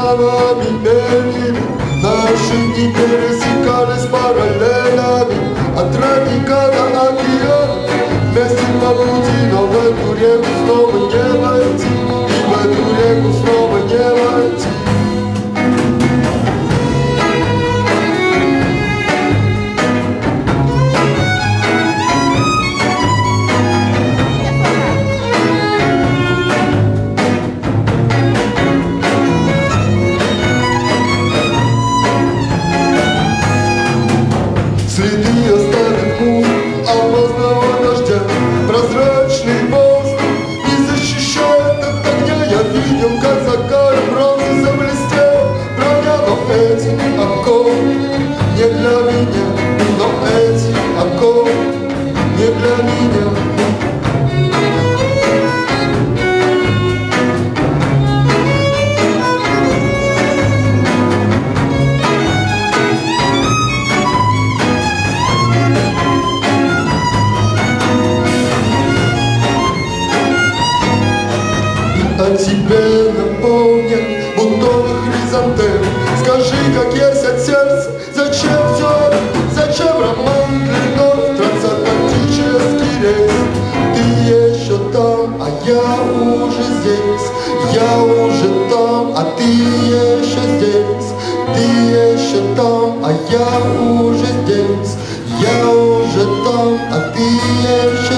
параллелями Наши дни пересекались параллелями От родника до океана Вместе паутина в эту реку снова не войти И в эту реку снова не войти А о тебе напомнят бутон хризантем. Скажи, как есть от сердца, зачем все, зачем роман длинов, трансатлантический рейс? Ты еще там, а я уже здесь, я уже там, а ты еще здесь, ты еще там, а я уже здесь, я уже там, а ты еще